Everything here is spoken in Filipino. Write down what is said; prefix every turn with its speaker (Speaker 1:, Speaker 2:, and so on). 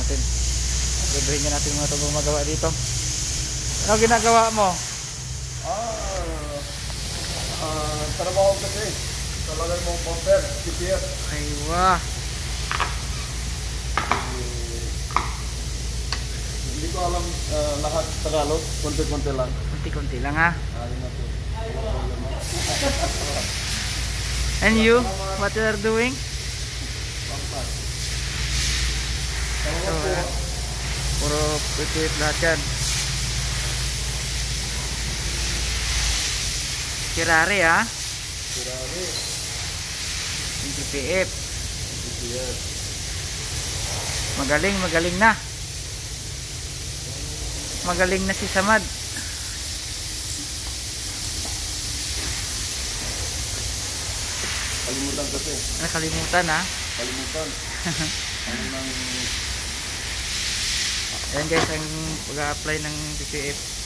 Speaker 1: natin. Librihin nga natin mga itong gumagawa dito. Ano ginagawa mo?
Speaker 2: Ah, ah, trabaho kasi. Talaga mo bumper, TPS.
Speaker 1: Ay, wah.
Speaker 2: Hindi ko alam ah, lahat Tagalog. Konti-konti lang.
Speaker 1: Kunti-kunti lang ha.
Speaker 2: Ayun na problema.
Speaker 1: And you, what you are doing?
Speaker 2: Pampas.
Speaker 1: So,
Speaker 2: Salamat po.
Speaker 1: ah, pipit lahat yan. Kirari ha.
Speaker 2: Sirari.
Speaker 1: Yung PPF.
Speaker 2: TPS.
Speaker 1: Magaling, magaling na. Magaling na si Samad.
Speaker 2: Kalimutan kasi.
Speaker 1: Nakalimutan ha.
Speaker 2: Kalimutan. ano nang
Speaker 1: Ayan guys, ang pag-apply ng PPF.